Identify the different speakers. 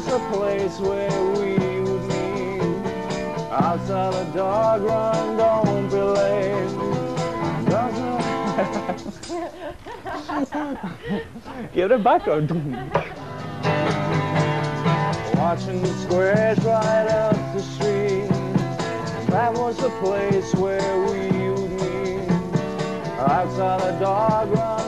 Speaker 1: place where we would meet. Outside a dog run, don't be late. Doesn't Give it back or Watching the squares right up the street. That was the place where we would meet. Outside a dog run,